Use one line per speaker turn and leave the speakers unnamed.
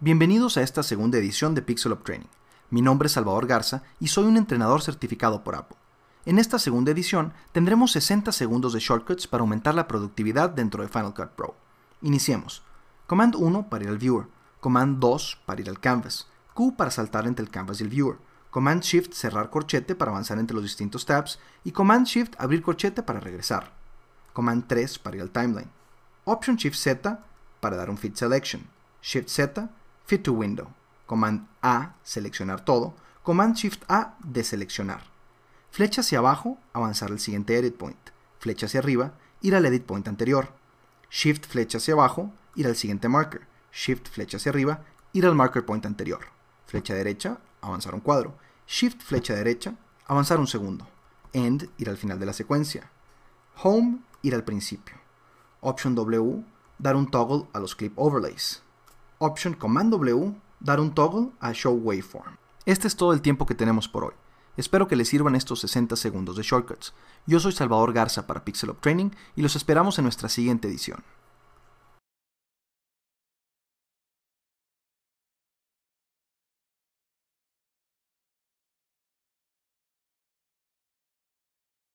Bienvenidos a esta segunda edición de Pixel Up Training. Mi nombre es Salvador Garza y soy un entrenador certificado por Apple. En esta segunda edición tendremos 60 segundos de shortcuts para aumentar la productividad dentro de Final Cut Pro. Iniciemos. Command 1 para ir al viewer, Command 2 para ir al canvas, Q para saltar entre el canvas y el viewer, Command Shift cerrar corchete para avanzar entre los distintos tabs y Command Shift abrir corchete para regresar. Command 3 para ir al timeline. Option Shift Z para dar un Fit Selection. Shift Z, Fit to Window. Command A, seleccionar todo. Command Shift A, deseleccionar. Flecha hacia abajo, avanzar al siguiente Edit Point. Flecha hacia arriba, ir al Edit Point anterior. Shift flecha hacia abajo, ir al siguiente marker. Shift flecha hacia arriba, ir al marker point anterior. Flecha derecha, avanzar un cuadro. Shift flecha derecha, avanzar un segundo. End, ir al final de la secuencia. Home, ir al principio. Option W, dar un toggle a los clip overlays. Option Command W, dar un toggle a Show Waveform. Este es todo el tiempo que tenemos por hoy. Espero que les sirvan estos 60 segundos de shortcuts. Yo soy Salvador Garza para Pixel Up Training y los esperamos en nuestra siguiente edición.